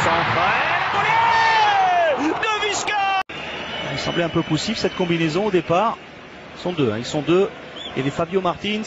centre. De Il semblait un peu poussif cette combinaison au départ. Ils sont deux, hein. ils sont deux. Il y Fabio Martins